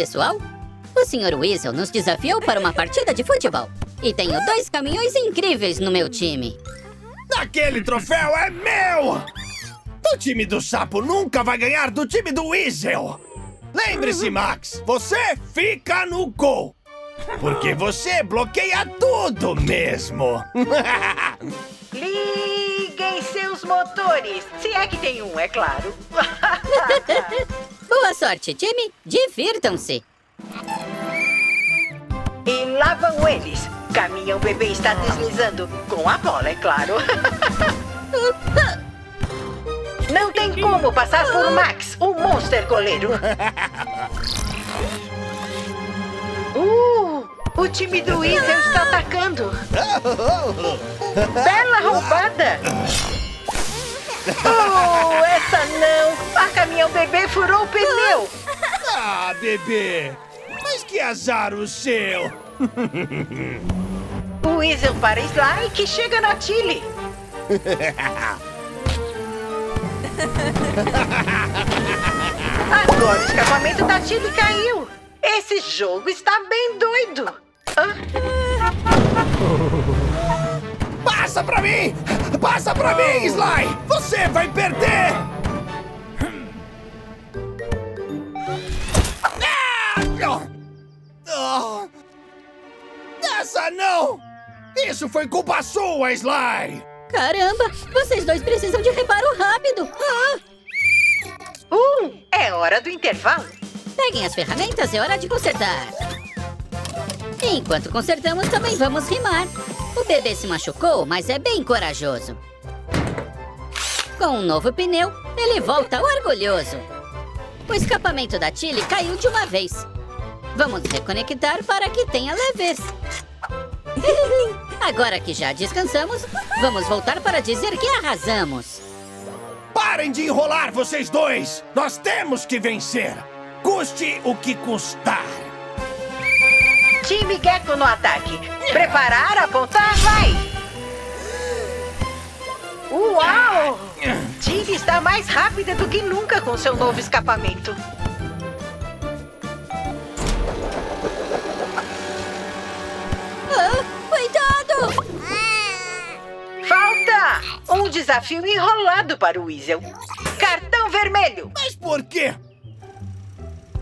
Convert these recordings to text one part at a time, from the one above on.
pessoal! O Sr. Weasel nos desafiou para uma partida de futebol. E tenho dois caminhões incríveis no meu time. Aquele troféu é meu! O time do sapo nunca vai ganhar do time do Weasel! Lembre-se, Max, você fica no gol! Porque você bloqueia tudo mesmo! Liguem seus motores! Se é que tem um, é claro. Boa sorte, time! Divirtam-se! E lá vão eles! Caminhão bebê está deslizando. Com a bola, é claro. Não tem como passar por Max, o monster goleiro. Uh, o time do Weasel está atacando. Bela roubada. Oh, essa não. A caminhão bebê furou o pneu. Ah, bebê! Mas que azar o seu! O Weasel para Sly que chega na Tilly. Agora o escapamento da Tilly caiu. Esse jogo está bem doido. Hã? Passa pra mim! Passa pra mim, Sly! Você vai perder! Ah! Oh! Essa não! Isso foi culpa sua, Sly! Caramba! Vocês dois precisam de reparo rápido! Ah! Uh, é hora do intervalo. Peguem as ferramentas, é hora de consertar. Enquanto consertamos, também vamos rimar. O bebê se machucou, mas é bem corajoso. Com um novo pneu, ele volta orgulhoso. O escapamento da Tilly caiu de uma vez. Vamos reconectar para que tenha leveza. Agora que já descansamos, vamos voltar para dizer que arrasamos. Parem de enrolar, vocês dois! Nós temos que vencer! Custe o que custar! Time Gecko no ataque. Preparar, apontar, vai! Uau! Tilly está mais rápida do que nunca com seu novo escapamento. Ah, cuidado! Falta! Um desafio enrolado para o Weasel. Cartão vermelho. Mas por quê?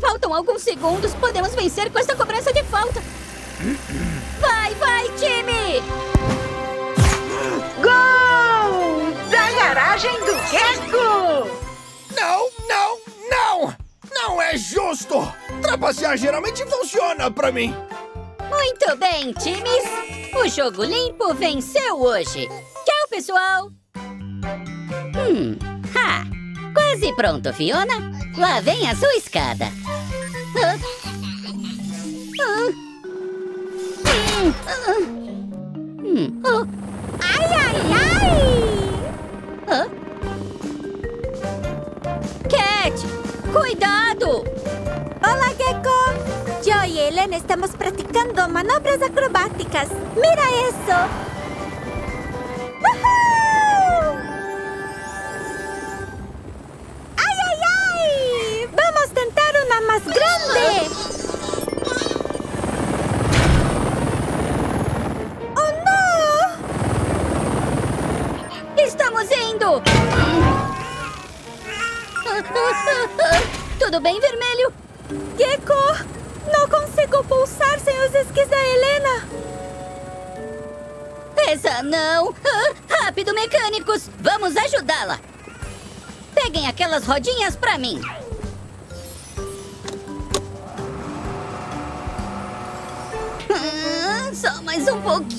Faltam alguns segundos. Podemos vencer com essa cobrança de falta. Vai, vai, time! Gol! Da garagem do Gecko! Não, não, não! Não é justo! Trapacear geralmente funciona pra mim! Muito bem, times! O jogo limpo venceu hoje. Tchau, pessoal! Hum, ha! Quase pronto, Fiona. Lá vem a sua escada. Ai, ai, ai! Cat! Cuidado! Olá, Gecko! Yo y Ellen estamos practicando manobras acrobáticas. ¡Mira eso! Aquelas rodinhas pra mim! Ah, Só mais um pouquinho!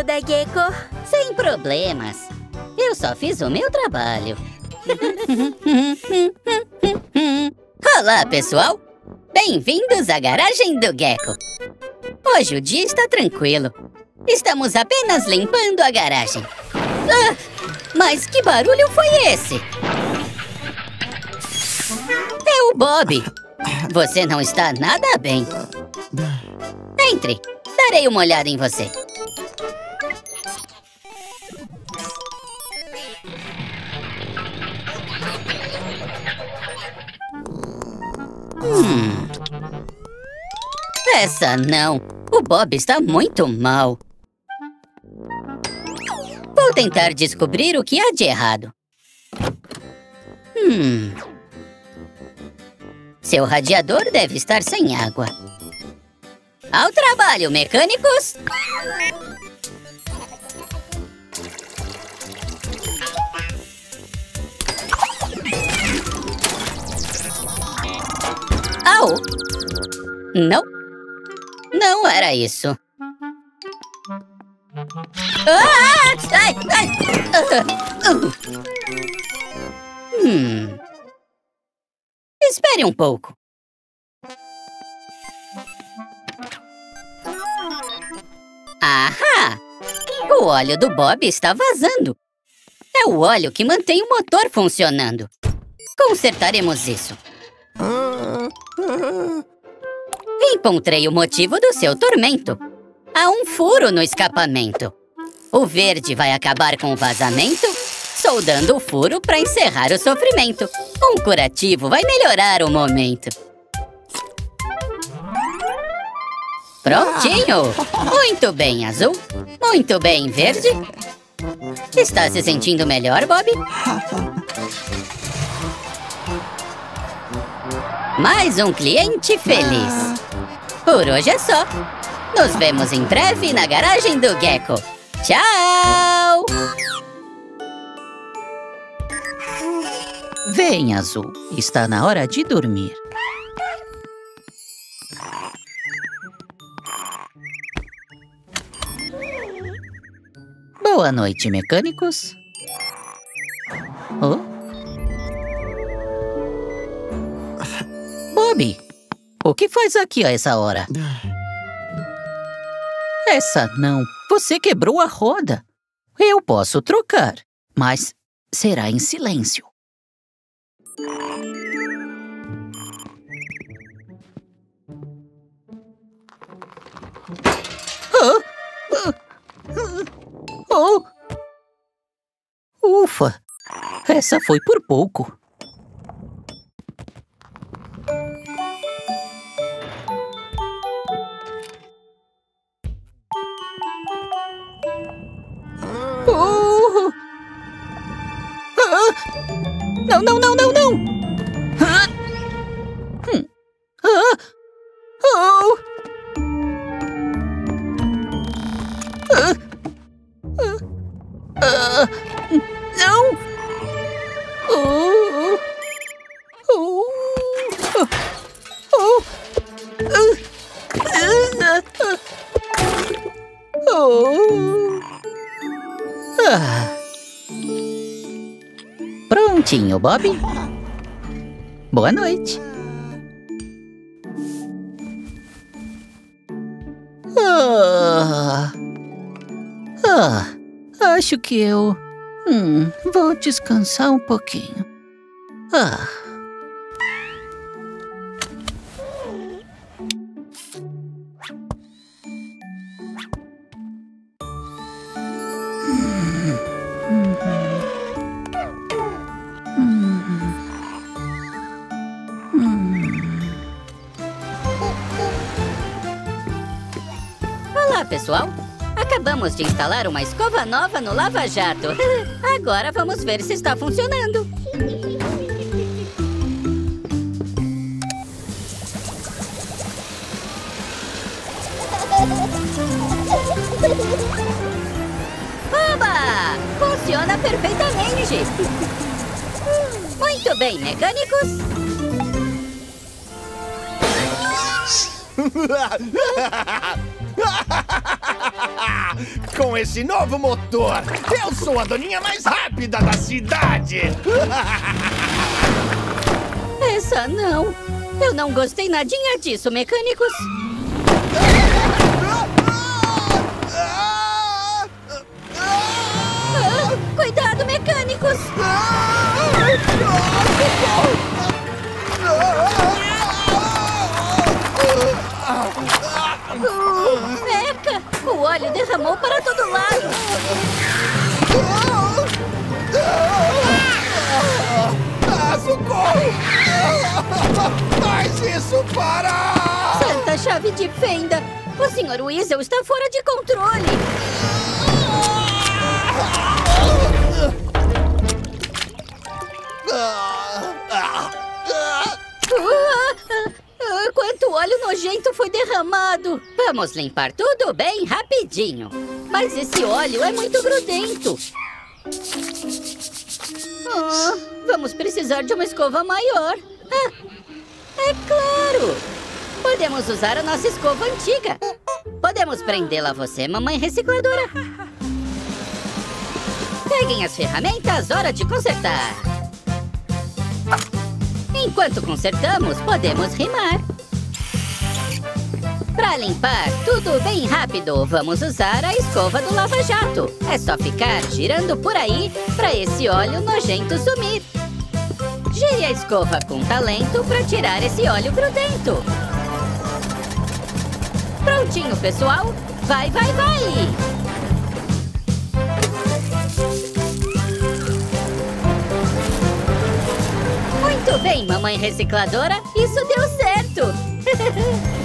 Ajuda, Gecko. Sem problemas. Eu só fiz o meu trabalho. Olá, pessoal! Bem-vindos à garagem do Gecko. Hoje o dia está tranquilo. Estamos apenas limpando a garagem. Ah, mas que barulho foi esse? É o Bob. Você não está nada bem. Entre. Darei uma olhada em você. Essa não. O Bob está muito mal. Vou tentar descobrir o que há de errado. Hum. Seu radiador deve estar sem água. Ao trabalho, mecânicos! Au! Não. Não era isso. Ah! Ai, ai. Ah, uh. Hum. Espere um pouco. Ahá! O óleo do Bob está vazando. É o óleo que mantém o motor funcionando. Consertaremos isso. Encontrei o motivo do seu tormento. Há um furo no escapamento. O verde vai acabar com o vazamento, soldando o furo para encerrar o sofrimento. Um curativo vai melhorar o momento. Prontinho! Muito bem, azul. Muito bem, verde. Está se sentindo melhor, Bob? Mais um cliente feliz. Por hoje é só. Nos vemos em breve na garagem do Gecko. Tchau! Vem, Azul. Está na hora de dormir. Boa noite, mecânicos. Oh? O que faz aqui a essa hora? Essa não. Você quebrou a roda. Eu posso trocar, mas será em silêncio. Oh! Oh! Ufa! Essa foi por pouco. Não, não, não, Prontinho, Bob. Boa noite. Ah, ah, acho que eu hum, vou descansar um pouquinho. Ah. Pessoal! Acabamos de instalar uma escova nova no Lava Jato. Agora vamos ver se está funcionando. Oba! Funciona perfeitamente! Muito bem, mecânicos! Com esse novo motor, eu sou a doninha mais rápida da cidade! Essa não. Eu não gostei nadinha disso, mecânicos. Isso parar! Santa chave de fenda! O Sr. Weasel está fora de controle! Ah, quanto óleo nojento foi derramado! Vamos limpar tudo bem rapidinho. Mas esse óleo é muito grudento. Ah, vamos precisar de uma escova maior. Ah, é claro! Podemos usar a nossa escova antiga. Podemos prendê-la a você, mamãe recicladora. Peguem as ferramentas, hora de consertar. Enquanto consertamos, podemos rimar. Para limpar tudo bem rápido, vamos usar a escova do lava-jato. É só ficar girando por aí para esse óleo nojento sumir. Gire a escova com talento para tirar esse óleo grudento. Prontinho, pessoal? Vai, vai, vai! Muito bem, mamãe recicladora. Isso deu certo.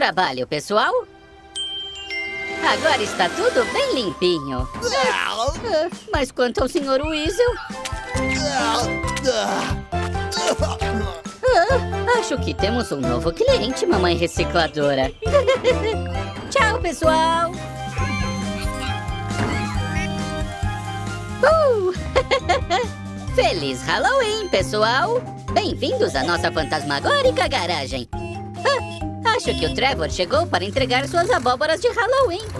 trabalho, pessoal. Agora está tudo bem limpinho. Ah, mas quanto ao Sr. Weasel... Ah, acho que temos um novo cliente, mamãe recicladora. Tchau, pessoal! Uh! Feliz Halloween, pessoal! Bem-vindos à nossa fantasmagórica garagem. Ah, acho que o Trevor chegou para entregar suas abóboras de Halloween.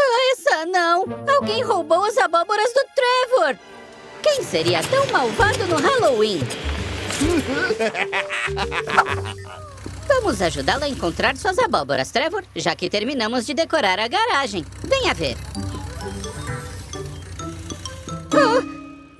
Ah, essa não! Alguém roubou as abóboras do Trevor! Quem seria tão malvado no Halloween? Vamos ajudá-lo a encontrar suas abóboras, Trevor, já que terminamos de decorar a garagem. Venha ver. Ah,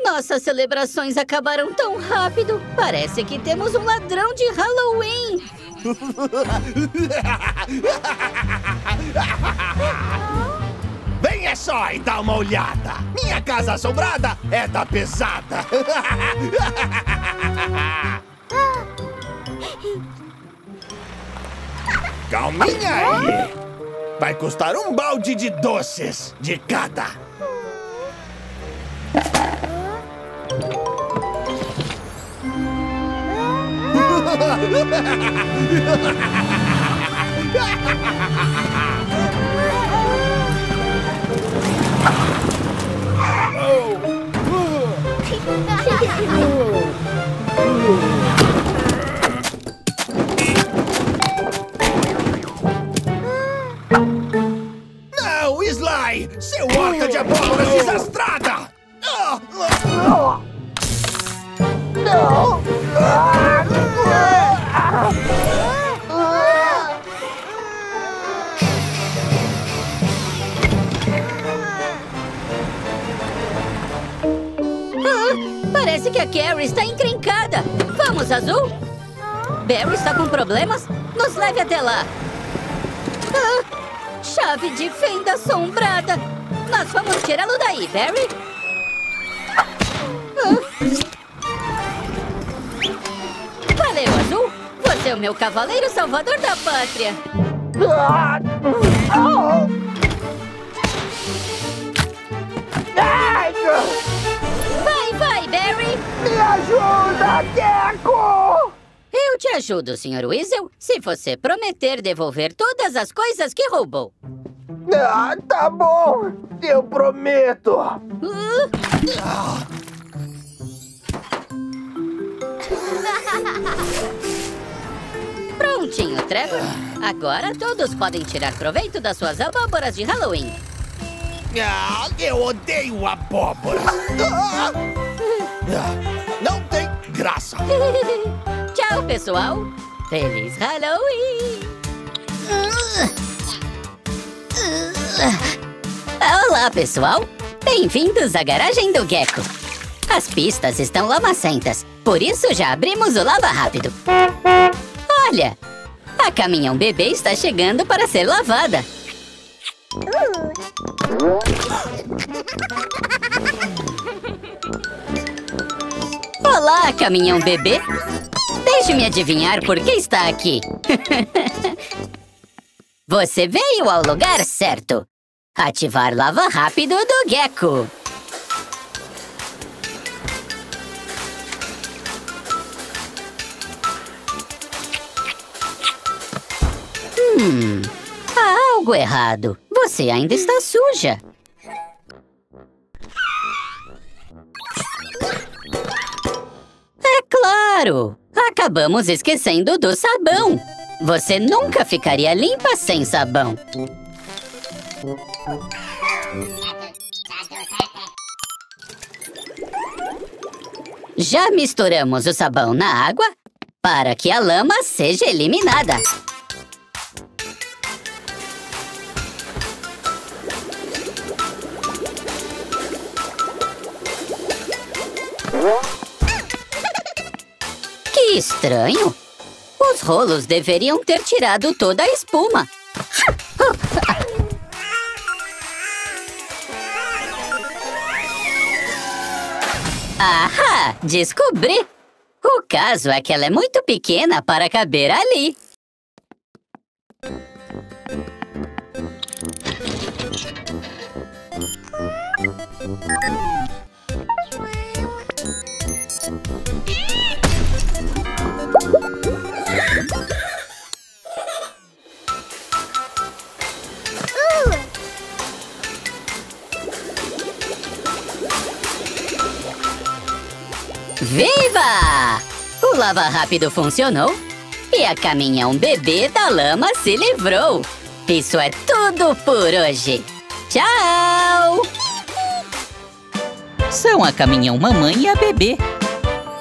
nossas celebrações acabaram tão rápido. Parece que temos um ladrão de Halloween. Venha só e dá uma olhada! Minha casa assombrada é da pesada! Calminha aí! Vai custar um balde de doces de cada! Não, Sly! Seu horta de abóboras desastrada! Ah, parece que a Carrie está encrencada. Vamos, Azul? Barry está com problemas? Nos leve até lá. Ah, chave de fenda assombrada. Nós vamos tirá-lo daí, Barry. Ah. Valeu, Azul. Você é o meu cavaleiro salvador da pátria. Vai, vai, Barry! Me ajuda, Gecko! Eu Eu te ajudo, Sr. Weasel, se você prometer devolver todas as coisas que roubou. Ah, tá bom. Eu prometo. Prontinho, Trevor. Agora todos podem tirar proveito das suas abóboras de Halloween. Ah, eu odeio abóboras. Ah, ah, não tem graça. Tchau, pessoal. Feliz Halloween! Olá, pessoal. Bem-vindos à garagem do Gecko. As pistas estão lamacentas, por isso já abrimos o lava rápido. Olha, a caminhão bebê está chegando para ser lavada. Olá, caminhão bebê. Deixe-me adivinhar por que está aqui. Você veio ao lugar certo. Ativar lava rápido do Gecko. Hum, há algo errado. Você ainda está suja. É claro! Acabamos esquecendo do sabão. Você nunca ficaria limpa sem sabão. Já misturamos o sabão na água para que a lama seja eliminada. Estranho! Os rolos deveriam ter tirado toda a espuma. Ahá! Descobri! O caso é que ela é muito pequena para caber ali. Viva! O lava rápido funcionou e a caminhão bebê da lama se livrou. Isso é tudo por hoje. Tchau! São a caminhão mamãe e a bebê.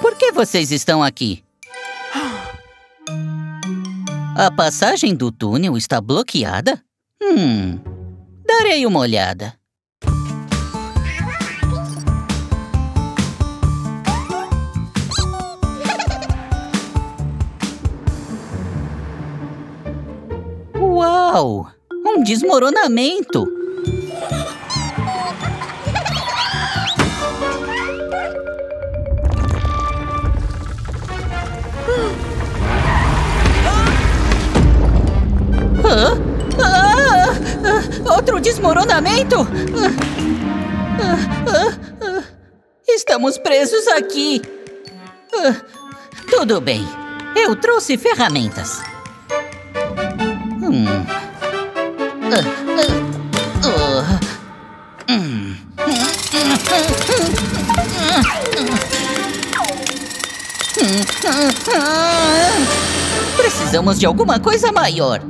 Por que vocês estão aqui? A passagem do túnel está bloqueada? Hum, darei uma olhada. Uau! Um desmoronamento! Hã? Ah, ah, outro desmoronamento? Ah, ah, ah, ah. Estamos presos aqui. Ah, tudo bem. Eu trouxe ferramentas. Precisamos de alguma coisa maior.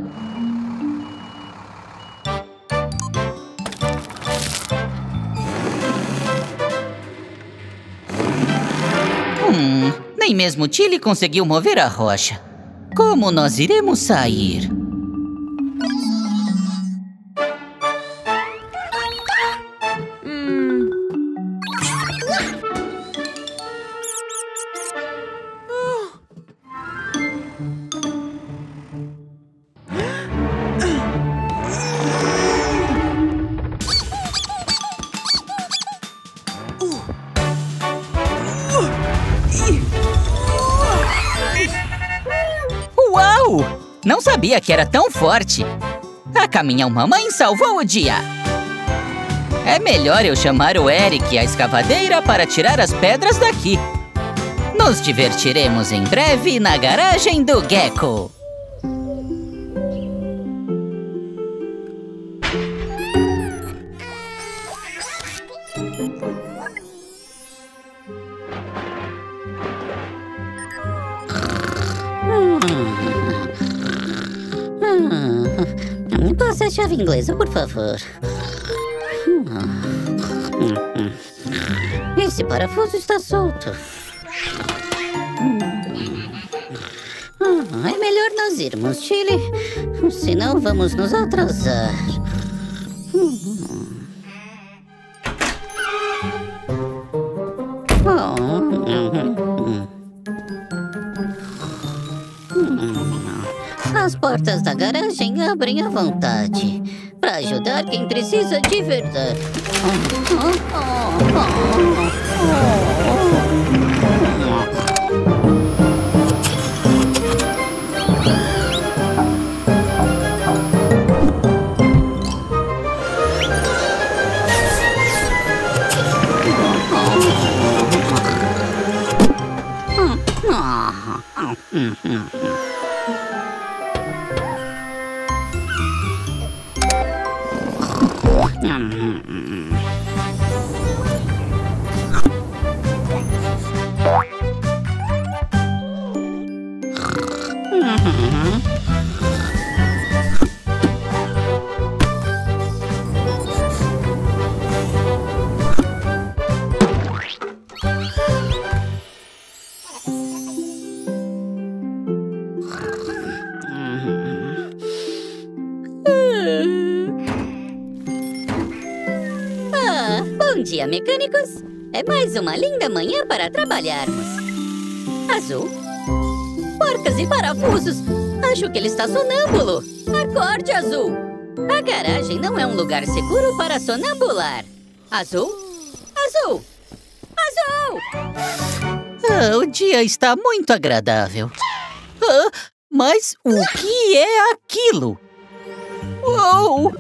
Hum, nem mesmo Tilly conseguiu mover a rocha. Como nós iremos sair? Sabia que era tão forte. A caminhão mamãe salvou o dia. É melhor eu chamar o Eric, a escavadeira, para tirar as pedras daqui. Nos divertiremos em breve na garagem do Gecko. Inglesa, por favor. Esse parafuso está solto. Ah, É melhor nós irmos, Chile. Senão vamos nos atrasar. Portas da garagem abrem à vontade para ajudar quem precisa de verdade. Ah, mais uma linda manhã para trabalharmos. Azul. Porcas e parafusos. Acho que ele está sonâmbulo. Acorde, Azul. A garagem não é um lugar seguro para sonambular. Azul? Azul! Azul! Ah, o dia está muito agradável. Ah, mas o que é aquilo? Uou!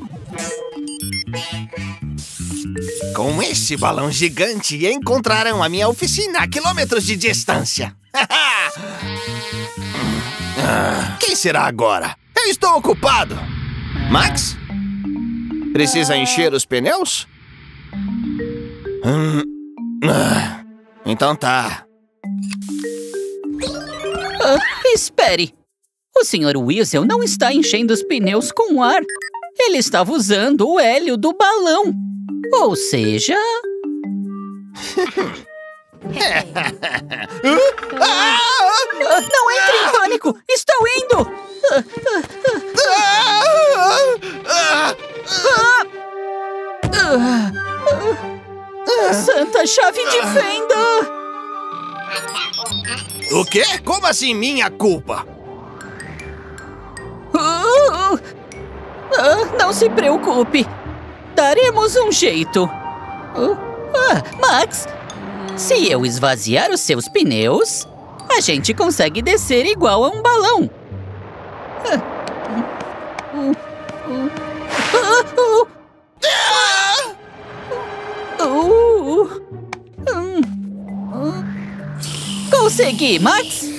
Com esse balão gigante, encontrarão a minha oficina a quilômetros de distância. Quem será agora? Eu estou ocupado. Max? Precisa encher os pneus? Então tá. Ah, espere! O Sr. Weasel não está enchendo os pneus com ar. Ele estava usando o hélio do balão. Ou seja, não entre em pânico! Estou indo! Santa chave de fenda! O quê? Como assim minha culpa? Ah, não se preocupe. Daremos um jeito. Ah, ah, Max, se eu esvaziar os seus pneus, a gente consegue descer igual a um balão. Ah, ah, ah, ah, ah, uh, hum, ah. Consegui, Max!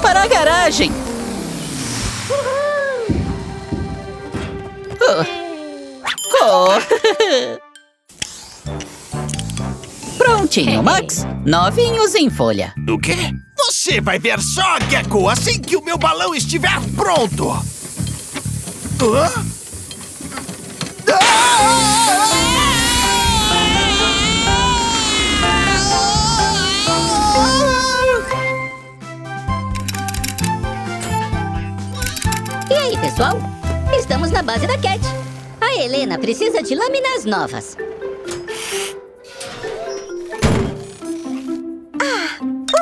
Para a garagem! Oh. Oh. Prontinho, Max. Novinhos em folha. O quê? Você vai ver só, Gecko, assim que o meu balão estiver pronto! Hã? E aí, pessoal? Estamos na base da Cat. A Helena precisa de lâminas novas.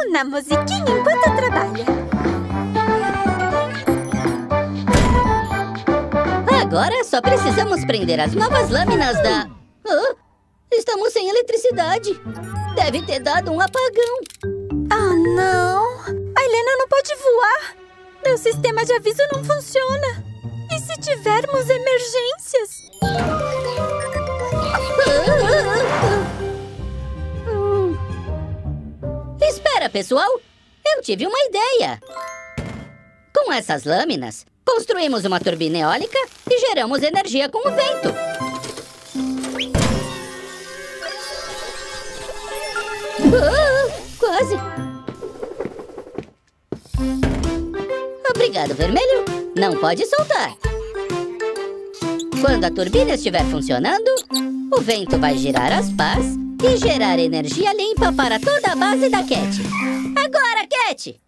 Uma musiquinha enquanto trabalha. Agora só precisamos prender as novas lâminas da... Hã? Estamos sem eletricidade. Deve ter dado um apagão. Ah, não! A Helena não pode voar! Meu sistema de aviso não funciona. E se tivermos emergências? Hum. Espera, pessoal! Eu tive uma ideia! Com essas lâminas, construímos uma turbina eólica e geramos energia com o vento. Ah, quase! Obrigado, vermelho. Não pode soltar. Quando a turbina estiver funcionando, o vento vai girar as pás e gerar energia limpa para toda a base da Cat. Agora, Cat!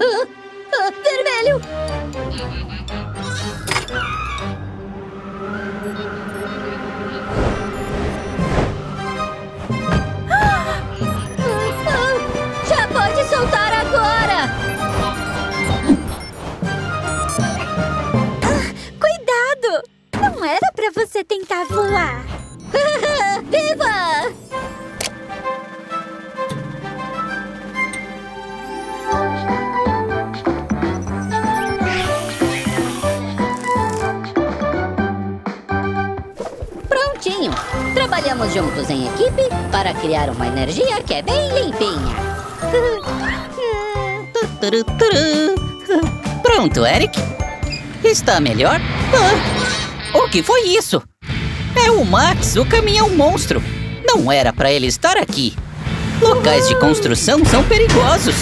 Ah, ah, vermelho! Soltar agora! Cuidado! Não era pra você tentar voar. Viva! Prontinho! Trabalhamos juntos em equipe para criar uma energia que é bem limpinha. Pronto, Eric. Está melhor? Ah, o que foi isso? É o Max, o caminhão monstro. Não era para ele estar aqui. Locais de construção são perigosos.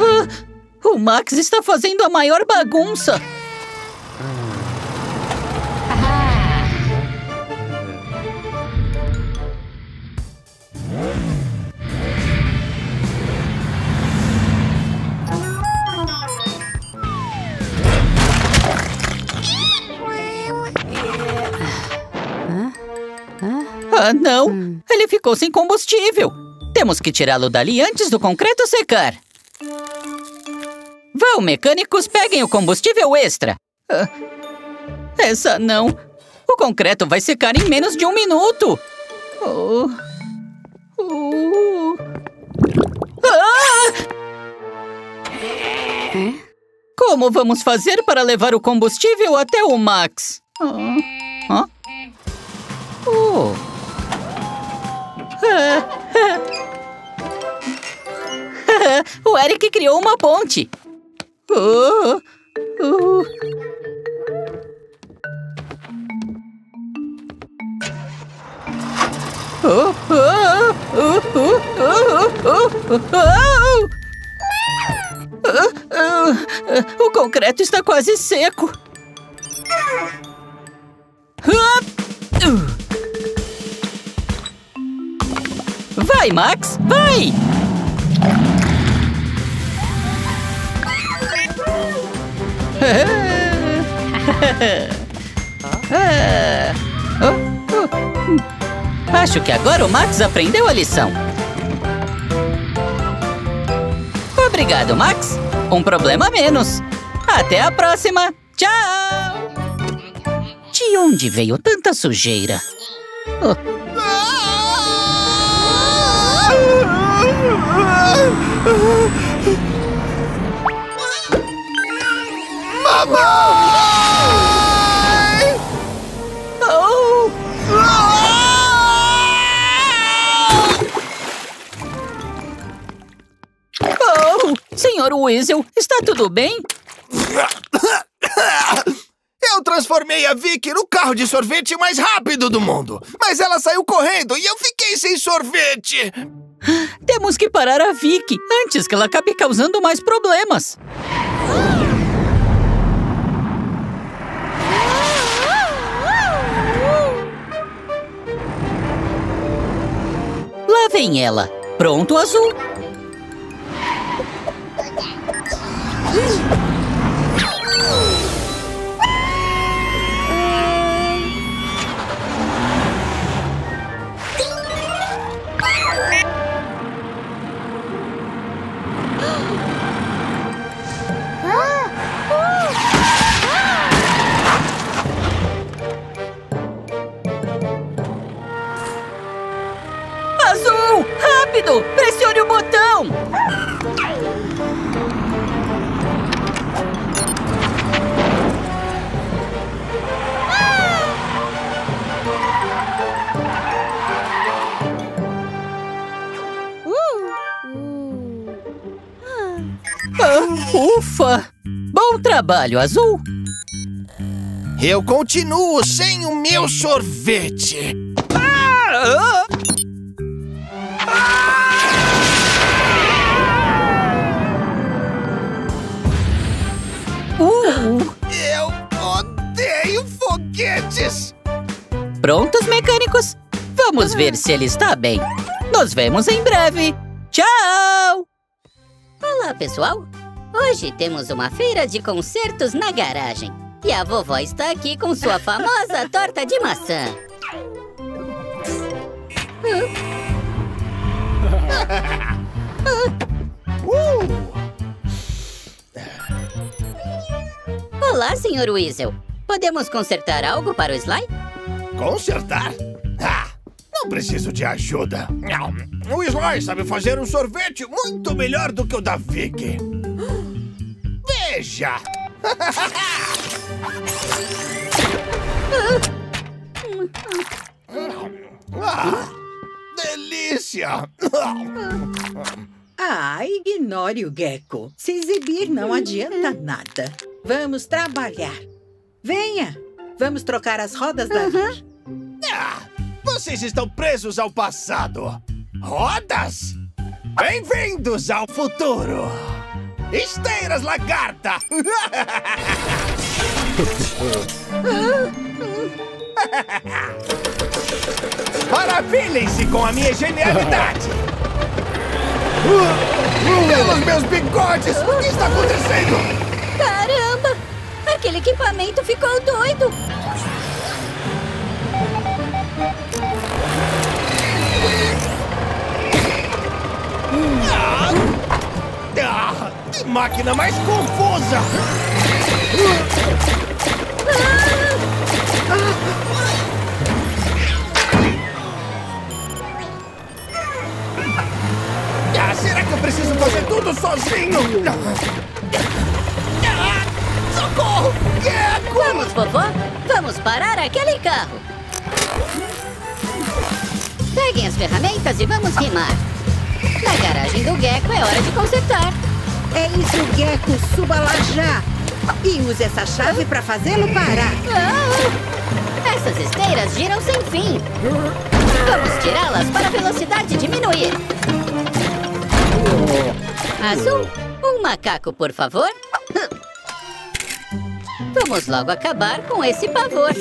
Ah, o Max está fazendo a maior bagunça. Ele ficou sem combustível. Temos que tirá-lo dali antes do concreto secar. Vão, mecânicos, peguem o combustível extra. Ah, essa não. O concreto vai secar em menos de um minuto. Oh. Oh. Ah! Como vamos fazer para levar o combustível até o Max? Ah. Hã? Oh. o Eric criou uma ponte. Oh. Ah, ah, O concreto está quase seco. Uh. Vai, Max, vai! Acho que agora o Max aprendeu a lição. Obrigado, Max. Um problema menos. Até a próxima. Tchau! De onde veio tanta sujeira? Oh. Mamãe! Oh! Oh! Senhor Weasel, está tudo bem? Eu transformei a Vicky no carro de sorvete mais rápido do mundo. Mas ela saiu correndo e eu fiquei sem sorvete. Temos que parar a Vicky antes que ela acabe causando mais problemas. Lá vem ela. Pronto, Azul. rápido! Pressione o botão! Ah, ufa! Bom trabalho, Azul! Eu continuo sem o meu sorvete! Ah! ah Prontos, mecânicos? Vamos ver se ele está bem. Nos vemos em breve. Tchau! Olá, pessoal! Hoje temos uma feira de concertos na garagem. E a vovó está aqui com sua famosa torta de maçã. Olá, Sr. Weasel. Podemos consertar algo para o Sly? Consertar? Ah, não preciso de ajuda. O Sly sabe fazer um sorvete muito melhor do que o da Vicky. Veja! ah, delícia! Ah, ignore o Gecko. Se exibir não adianta nada. Vamos trabalhar. Venha, vamos trocar as rodas da vir. Ah, vocês estão presos ao passado. Rodas? Bem-vindos ao futuro. Esteiras, lagarta! Maravilhem-se com a minha genialidade! Pelos meus bigodes! O que está acontecendo? Caramba! Aquele equipamento ficou doido! Ah, que máquina mais confusa! Ah, será que eu preciso fazer tudo sozinho? Socorro! Gecko! Vamos, vovó! Vamos parar aquele carro! Peguem as ferramentas e vamos rimar. Na garagem do Gecko é hora de consertar. É isso, Gecko. Suba lá já. E use essa chave para fazê-lo parar. Ah! Essas esteiras giram sem fim. Vamos tirá-las para a velocidade diminuir. Azul, um macaco, por favor. Vamos logo acabar com esse pavor.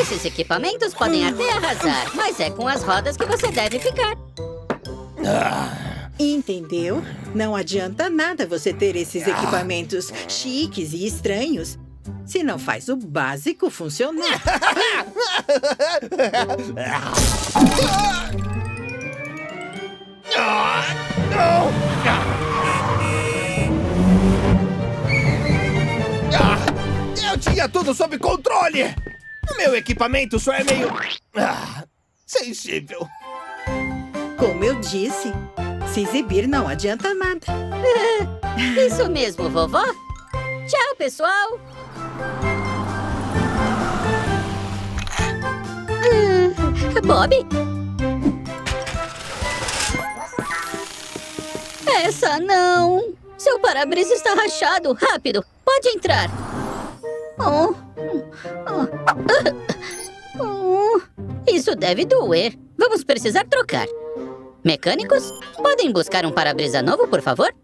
Esses equipamentos podem até arrasar, mas é com as rodas que você deve ficar. Entendeu? Não adianta nada você ter esses equipamentos chiques e estranhos se não faz o básico funcionar. Ah, não! Tinha tudo sob controle! O meu equipamento só é meio... Ah, sensível. Como eu disse, se exibir não adianta nada. Isso mesmo, vovó. Tchau, pessoal. Ah, Bob? Essa não. Seu para-brisa está rachado. Rápido, pode entrar. Oh. Oh. Oh. Isso deve doer. Vamos precisar trocar. Mecânicos, podem buscar um para-brisa novo, por favor?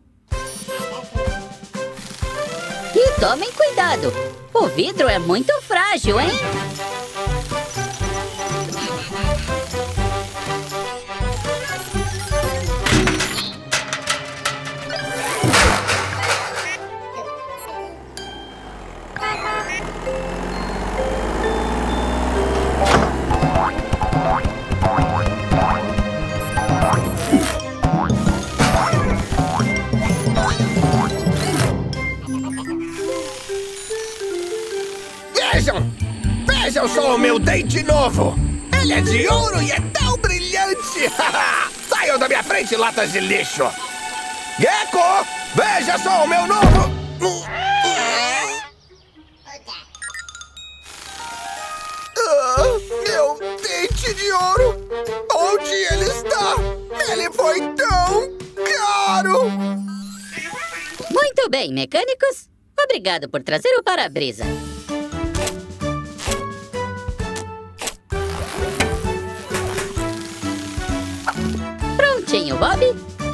E tomem cuidado. O vidro é muito frágil, hein? Só o meu dente novo! Ele é de ouro e é tão brilhante! Saiam da minha frente, latas de lixo! Gecko! Veja só o meu novo... Ah, meu dente de ouro! Onde ele está? Ele foi tão caro! Muito bem, mecânicos. Obrigado por trazer o para-brisa. Prontinho, Bob?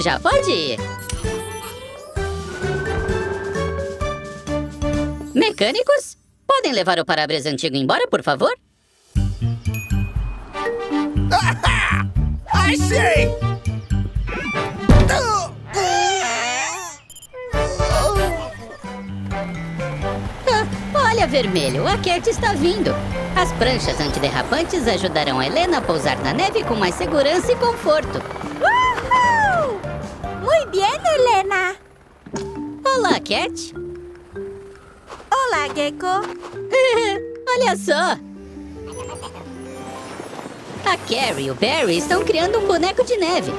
Já pode ir. Mecânicos, podem levar o para-brisa antigo embora, por favor? Achei! Ah, olha, vermelho, a Cat está vindo. As pranchas antiderrapantes ajudarão a Helena a pousar na neve com mais segurança e conforto. Bien, Helena! Olá, Cat. Olá, Gecko. Olha só! A Carrie e o Barry estão criando um boneco de neve.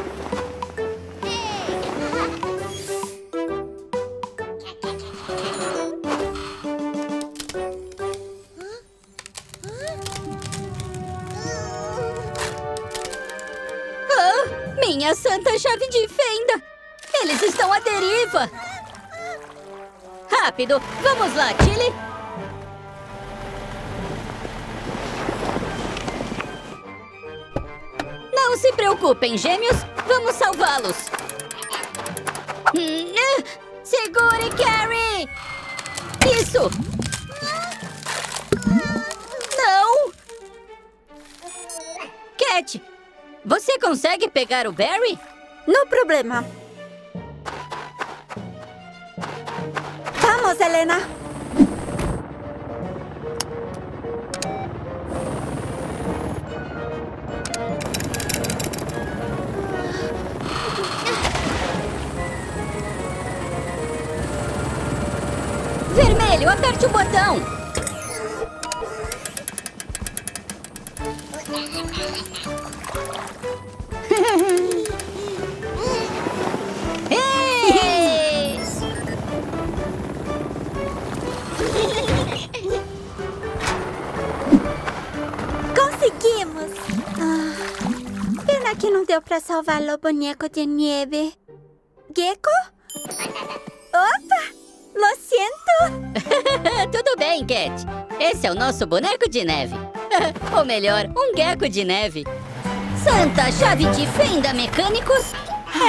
Rápido! Vamos lá, Tilly! Não se preocupem, gêmeos! Vamos salvá-los! Hum, ah, Segure, Carrie! Isso! Não! Cat, você consegue pegar o Barry? No problema. Vamos, Helena. Vermelho, aperte o botão! Não deu pra salvar o boneco de neve. Gecko? Opa! Lo siento! Tudo bem, Cat. Esse é o nosso boneco de neve. Ou melhor, um gecko de neve. Santa chave de fenda, mecânicos!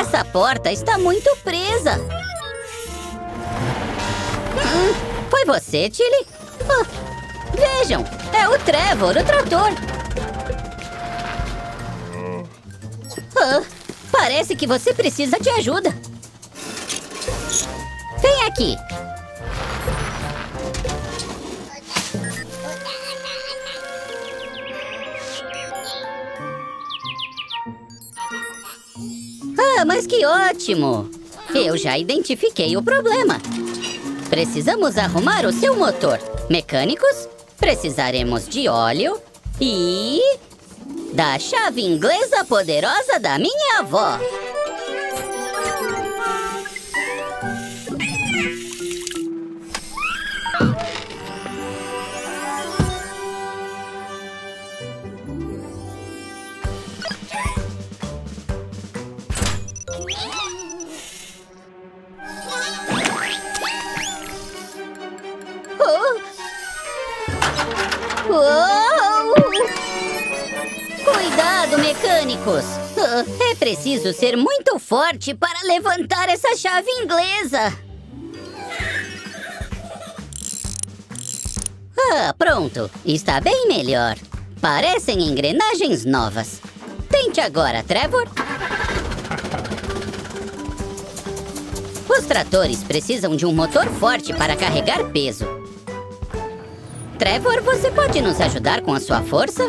Essa porta está muito presa. Hum, foi você, Tilly? Ah, vejam, é o Trevor, o trator. Ah, parece que você precisa de ajuda. Vem aqui. Ah, mas que ótimo! Eu já identifiquei o problema. Precisamos arrumar o seu motor. Mecânicos, precisaremos de óleo e... da chave inglesa poderosa da minha avó. Mecânicos! Ah, É preciso ser muito forte para levantar essa chave inglesa. Ah, pronto. Está bem melhor. Parecem engrenagens novas. Tente agora, Trevor. Os tratores precisam de um motor forte para carregar peso. Trevor, você pode nos ajudar com a sua força?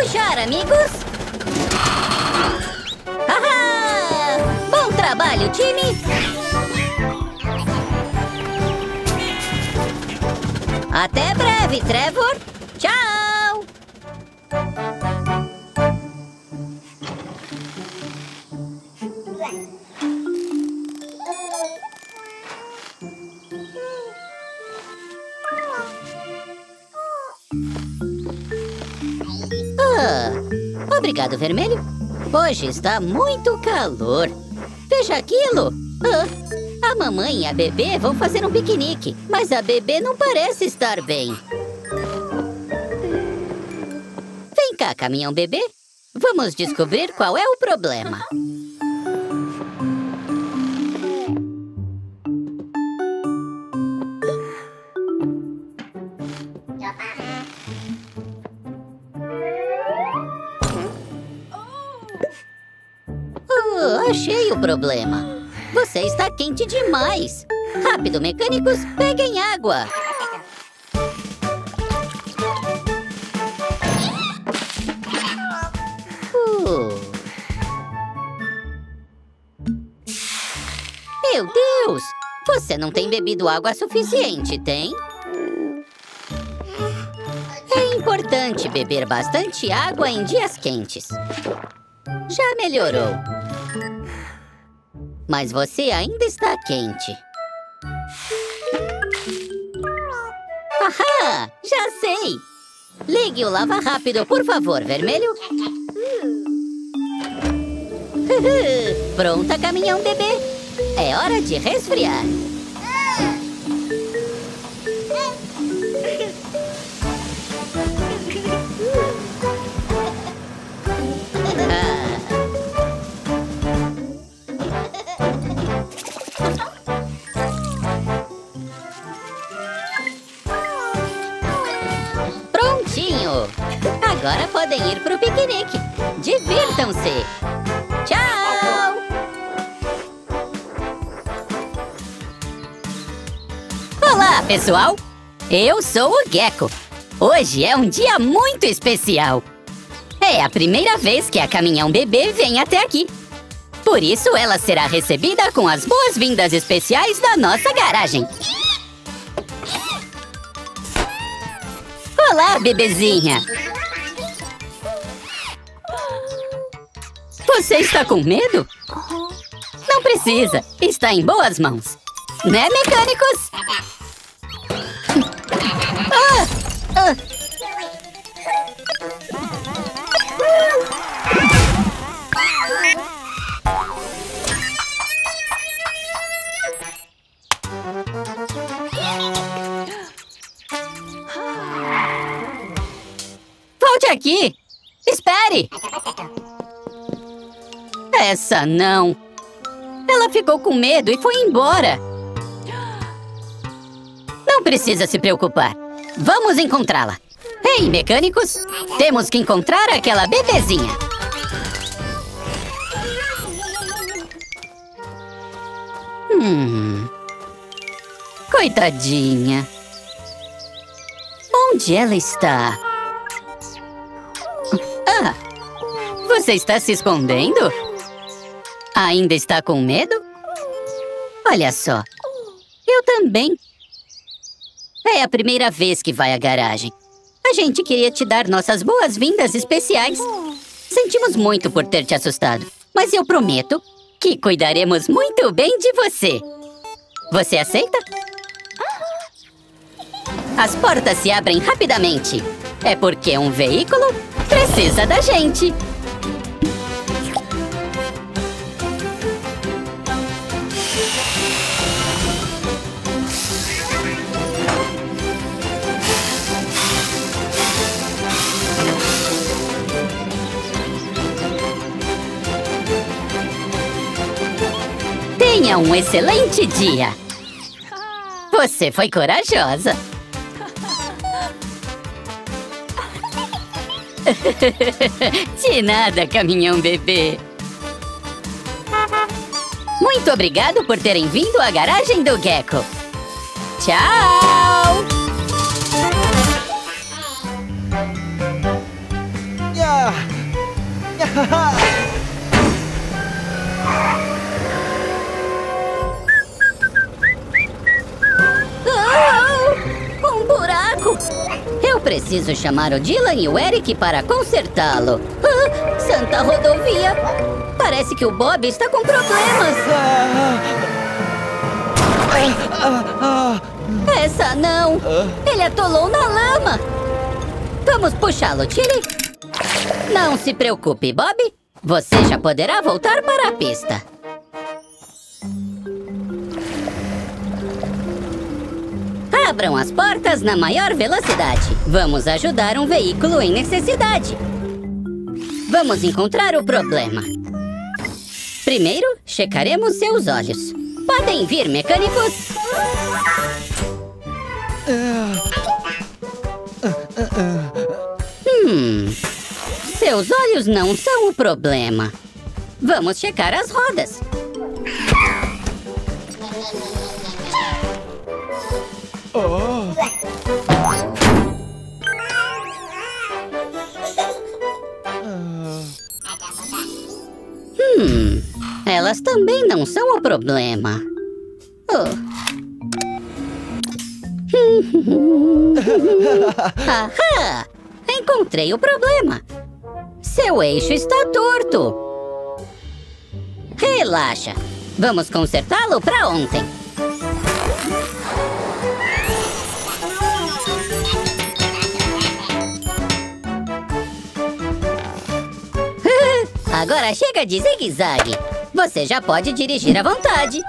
Puxar, amigos! Ahá! Bom trabalho, time! Até breve, Trevor! Vermelho. Hoje está muito calor. Veja aquilo. Ah, a mamãe e a bebê vão fazer um piquenique, mas a bebê não parece estar bem. Vem cá, caminhão bebê. Vamos descobrir qual é o problema. Achei o problema. Você está quente demais. Rápido, mecânicos, peguem água. Uh. Meu Deus! Você não tem bebido água suficiente, tem? É importante beber bastante água em dias quentes. Já melhorou. Mas você ainda está quente. Ahá! Já sei! Ligue o lava rápido, por favor, vermelho. Pronta, caminhão bebê. É hora de resfriar. Podem ir pro piquenique. Divirtam-se! Tchau! Olá, pessoal! Eu sou o Gecko. Hoje é um dia muito especial. É a primeira vez que a Caminhão Bebê vem até aqui. Por isso, ela será recebida com as boas-vindas especiais da nossa garagem. Olá, bebezinha! Você está com medo? Não precisa, está em boas mãos. Né, mecânicos? Ah! Ah! Volte aqui! Espere! Essa não! Ela ficou com medo e foi embora. Não precisa se preocupar. Vamos encontrá-la. Ei, mecânicos! Temos que encontrar aquela bebezinha. Hum. Coitadinha. Onde ela está? Ah! Você está se escondendo? Ainda está com medo? Olha só. Eu também. É a primeira vez que vai à garagem. A gente queria te dar nossas boas-vindas especiais. Sentimos muito por ter te assustado, mas eu prometo que cuidaremos muito bem de você. Você aceita? As portas se abrem rapidamente. É porque um veículo precisa da gente. Tenha um excelente dia. Você foi corajosa. De nada, caminhão bebê. Muito obrigado por terem vindo à garagem do Gecko. Tchau! Ya! um buraco! Eu preciso chamar o Dylan e o Eric para consertá-lo. Ah, Santa rodovia! Parece que o Bob está com problemas. Essa não! Ele atolou na lama! Vamos puxá-lo, Tilly! Não se preocupe, Bob. Você já poderá voltar para a pista. Abram as portas na maior velocidade. Vamos ajudar um veículo em necessidade. Vamos encontrar o problema. Primeiro, checaremos seus olhos. Podem vir, mecânicos. Hum, seus olhos não são o problema. Vamos checar as rodas. Hum, elas também não são o problema. Oh. Encontrei o problema. Seu eixo está torto. Relaxa. Vamos consertá-lo para ontem. Agora chega de zigue-zague. Você já pode dirigir à vontade.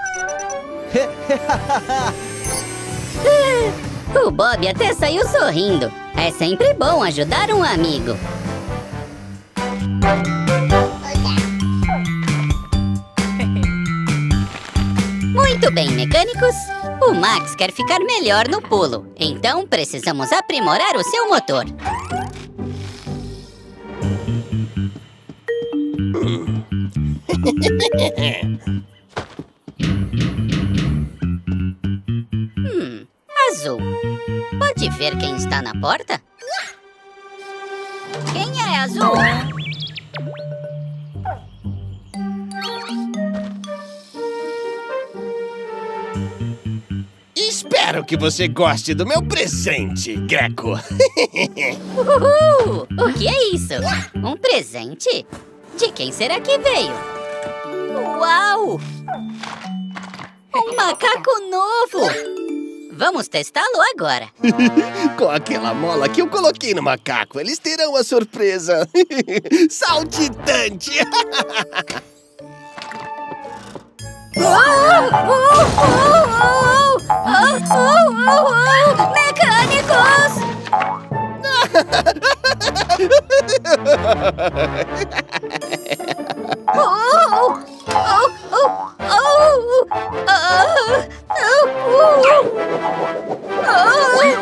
o Bob até saiu sorrindo. É sempre bom ajudar um amigo. Muito bem, mecânicos. O Max quer ficar melhor no pulo, então precisamos aprimorar o seu motor. Hum, azul. Pode ver quem está na porta? Quem é azul? Espero que você goste do meu presente, Greco. Uhul! O que é isso? Um presente? De quem será que veio? Uau! Um macaco novo! Vamos testá-lo agora. Com aquela mola que eu coloquei no macaco, eles terão a surpresa saltitante. Oh, oh, oh, oh, oh, oh, oh! Oh,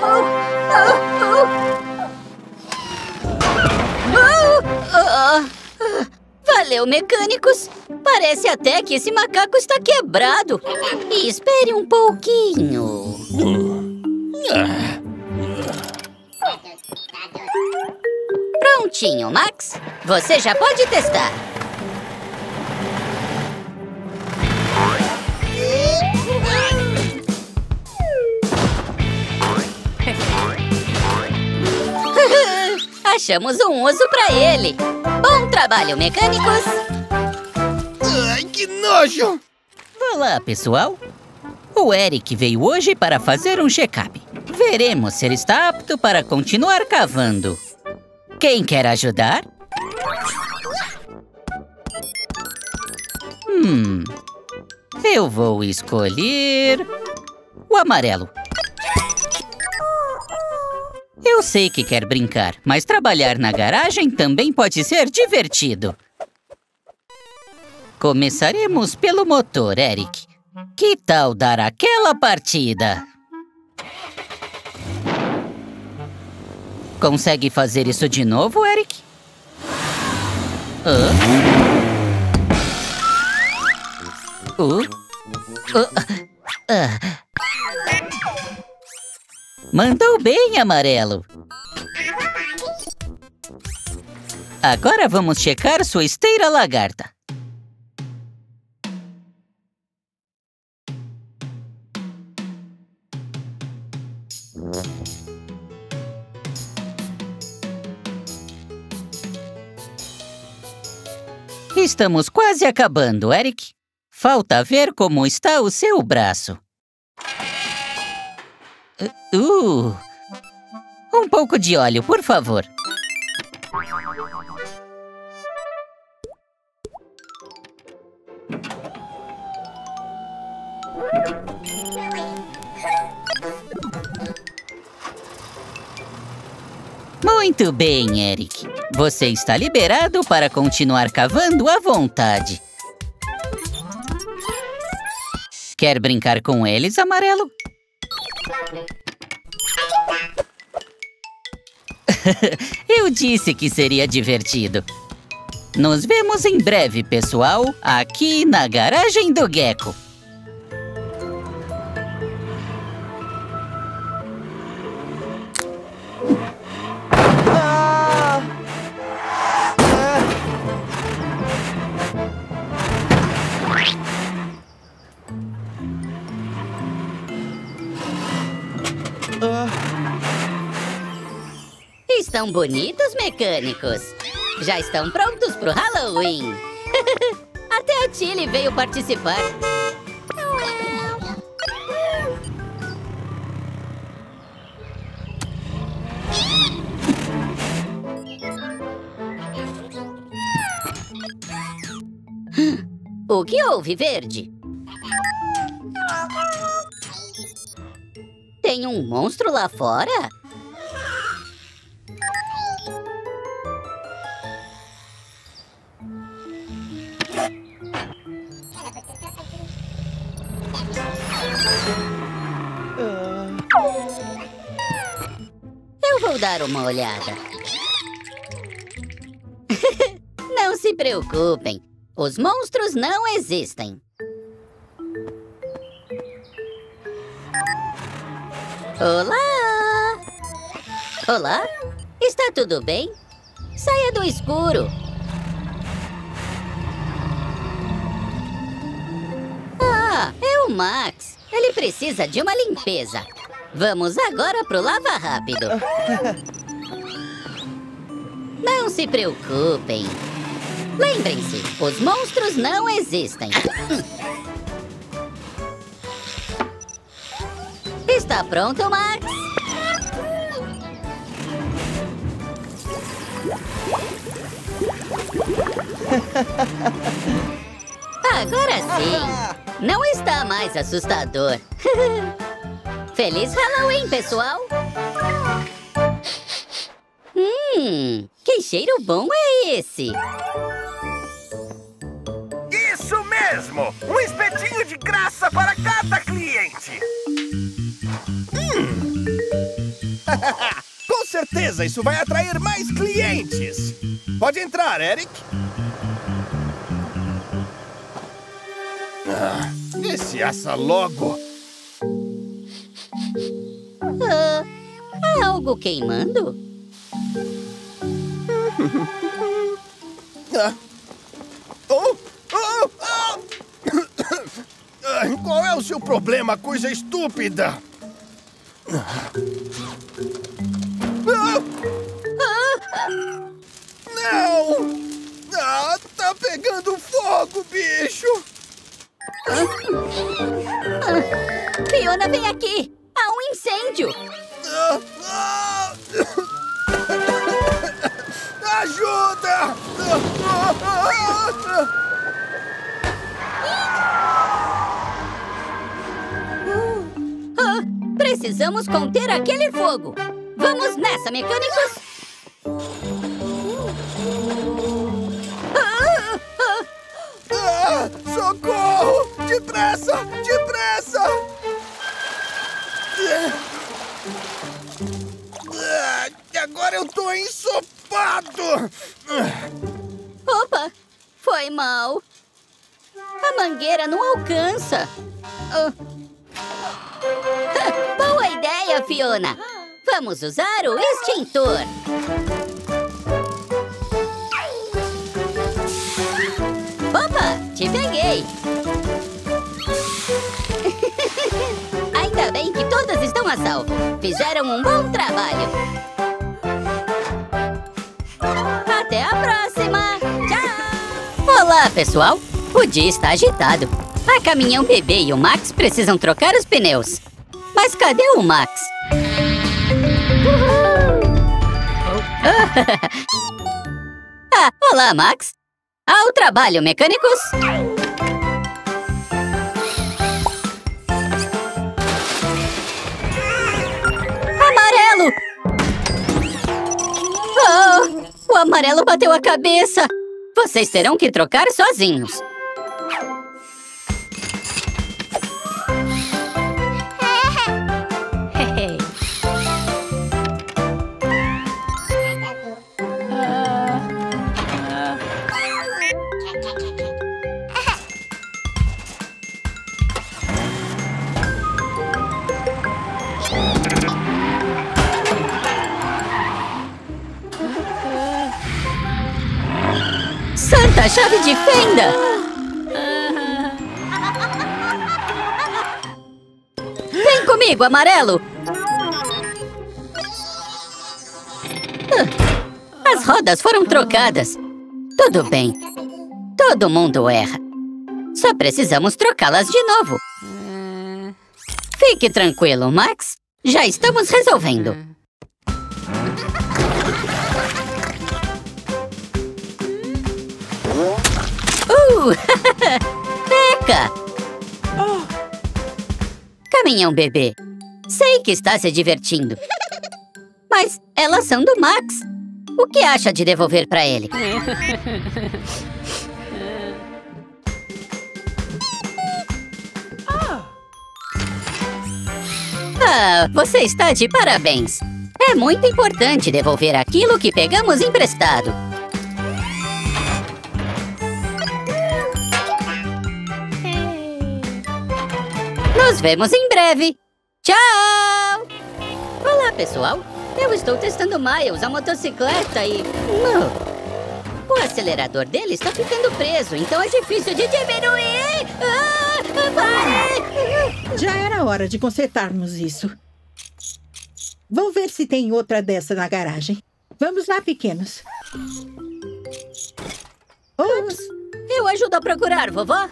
oh, oh, ah, ah, ah. Valeu, mecânicos! Parece até que esse macaco está quebrado. Espere um pouquinho. Prontinho, Max. Você já pode testar. Achamos um uso para ele. Bom trabalho, mecânicos. Ai, que nojo! Olá, pessoal. O Eric veio hoje para fazer um check-up. Veremos se ele está apto para continuar cavando. Quem quer ajudar? Hum. Eu vou escolher o amarelo. Eu sei que quer brincar, mas trabalhar na garagem também pode ser divertido. Começaremos pelo motor, Eric. Que tal dar aquela partida? Consegue fazer isso de novo, Eric? Uh? Uh? Ah. Mandou bem, amarelo. Agora vamos checar sua esteira lagarta. Estamos quase acabando, Eric. Falta ver como está o seu braço. Uh! Um pouco de óleo, por favor. Muito bem, Eric. Você está liberado para continuar cavando à vontade. Quer brincar com eles, Amarelo? Eu disse que seria divertido. Nos vemos em breve, pessoal, aqui na garagem do Gecko. Estão bonitos, mecânicos. Já estão prontos pro Halloween. Até a Tilly veio participar. O que houve, Verde? Tem um monstro lá fora? Dar uma olhada. não se preocupem. Os monstros não existem. Olá! Olá? Está tudo bem? Saia do escuro. Ah, é o Max. Ele precisa de uma limpeza. Vamos agora pro lava rápido. Não se preocupem. Lembrem-se, os monstros não existem. Está pronto, Max? Agora sim. Não está mais assustador. Feliz Halloween, pessoal! Hum, que cheiro bom é esse? Isso mesmo! Um espetinho de graça para cada cliente! Hum. Com certeza isso vai atrair mais clientes! Pode entrar, Eric! Ah, vê se assa logo! Ah, há algo queimando? Ah. Oh, oh, ah. Ah, Qual é o seu problema, coisa estúpida? Ah. Não! Ah, tá pegando fogo, bicho! Fiona, vem aqui! Há um incêndio! Ajuda! Ah, precisamos conter aquele fogo! Vamos nessa, mecânicos! Ah, ah, Ah, socorro! Depressa! Depressa! Ah, agora eu tô ensopado! Opa! Foi mal! A mangueira não alcança! Ah. Ah, Boa ideia, Fiona! Vamos usar o extintor! Opa! Te peguei! Todas estão a salvo! Fizeram um bom trabalho! Até a próxima! Tchau! Olá, pessoal! O dia está agitado. A caminhão bebê e o Max precisam trocar os pneus. Mas cadê o Max? ah, olá, Max! Ao trabalho, mecânicos! Amarelo bateu a cabeça! Vocês terão que trocar sozinhos. Santa chave de fenda! Vem comigo, amarelo! As rodas foram trocadas. Tudo bem. Todo mundo erra. Só precisamos trocá-las de novo. Fique tranquilo, Max. Já estamos resolvendo. Peca! Caminhão bebê. Sei que está se divertindo. Mas elas são do Max. O que acha de devolver para ele? Ah, você está de parabéns. É muito importante devolver aquilo que pegamos emprestado. Nos vemos em breve. Tchau! Olá, pessoal. Eu estou testando Miles, a motocicleta e... Não. O acelerador dele está ficando preso, então é difícil de diminuir. Ah, pare! Já era hora de consertarmos isso. Vou ver se tem outra dessa na garagem. Vamos lá, pequenos. Ops! Eu ajudo a procurar, vovó.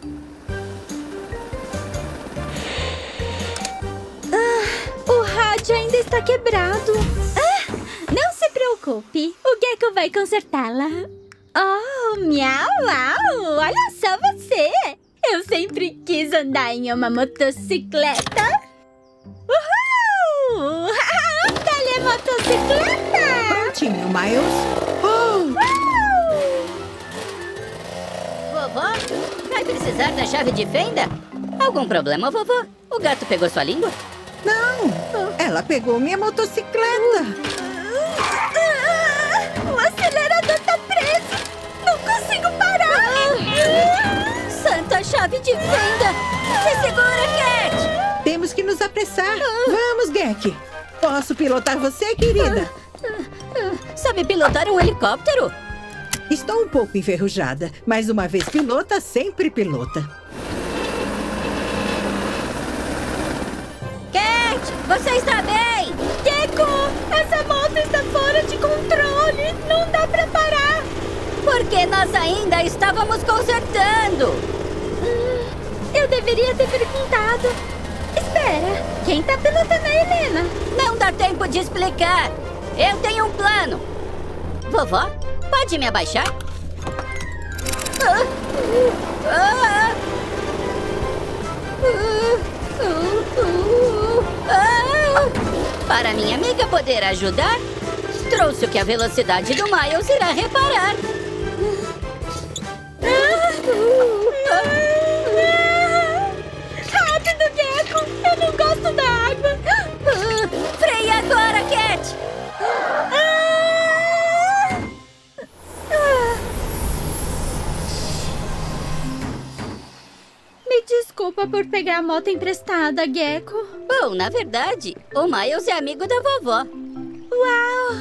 Rádio ainda está quebrado. Ah, não se preocupe. O Gecko vai consertá-la. Oh, miau, miau. Olha só você. Eu sempre quis andar em uma motocicleta. Uhul! Telemotocicleta! Prontinho, Miles. Oh, Vovó, vai precisar da chave de fenda? Algum problema, vovó? O gato pegou sua língua? não! Ela pegou minha motocicleta. O acelerador tá preso. Não consigo parar. Santa chave de fenda! Se segura, Cat! Temos que nos apressar. Vamos, Gek. Posso pilotar você, querida? Sabe pilotar um helicóptero? Estou um pouco enferrujada, mas uma vez pilota, sempre pilota. Cat, você está bem? Gecko, essa moto está fora de controle. Não dá pra parar. Porque nós ainda estávamos consertando. Eu deveria ter perguntado. Espera, quem tá pilotando a Helena? Não dá tempo de explicar. Eu tenho um plano. Vovó, pode me abaixar? Ah, ah, ah, uh, uh, ah. Para minha amiga poder ajudar, trouxe o que a velocidade do Miles irá reparar. Rápido, Gecko! Eu não gosto da água. Freia agora, Cat! Me desculpa por pegar a moto emprestada, Gecko. Bom, na verdade, o Miles é amigo da vovó. Uau!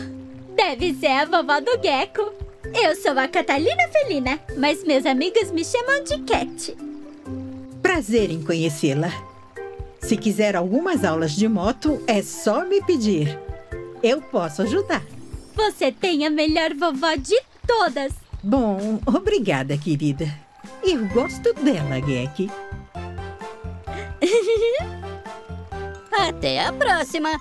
Deve ser a vovó do Gecko. Eu sou a Catalina Felina, mas meus amigos me chamam de Cat. Prazer em conhecê-la. Se quiser algumas aulas de moto, é só me pedir. Eu posso ajudar. Você tem a melhor vovó de todas. Bom, obrigada, querida. Eu gosto dela, Gek. Até a próxima!